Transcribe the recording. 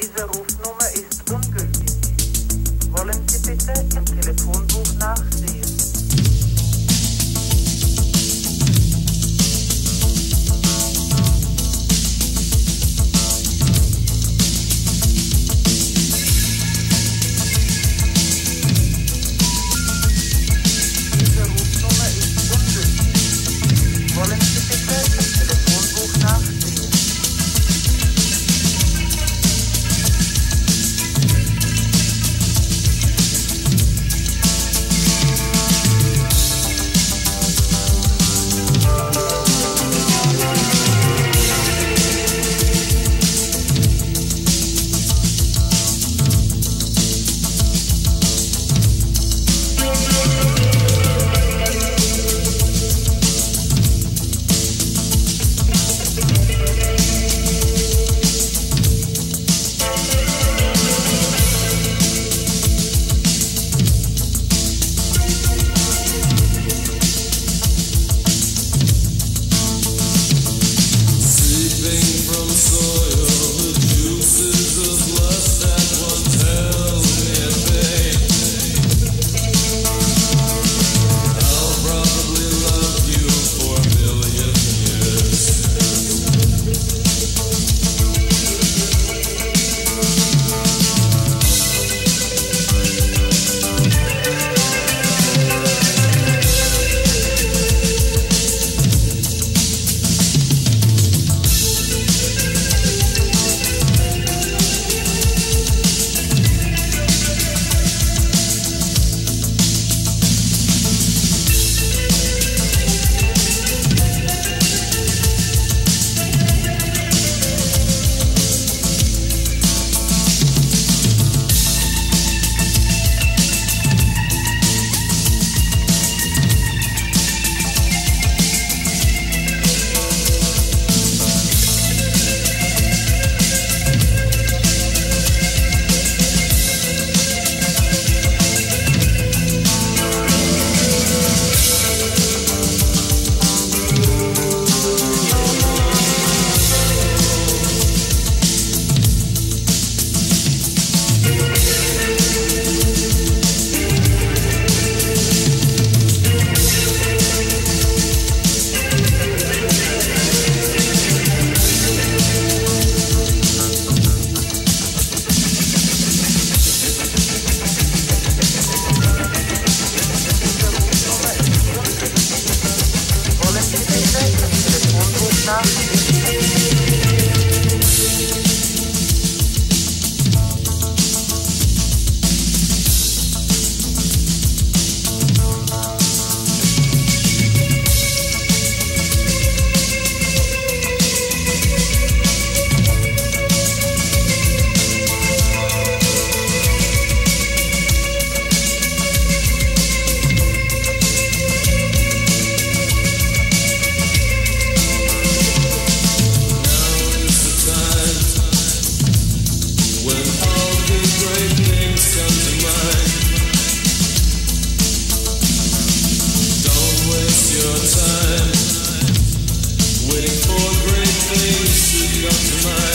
Diese Rufnummer ist ungültig. Wollen Sie bitte im Telefonbuch nachsehen. your time waiting for great things to come to mind.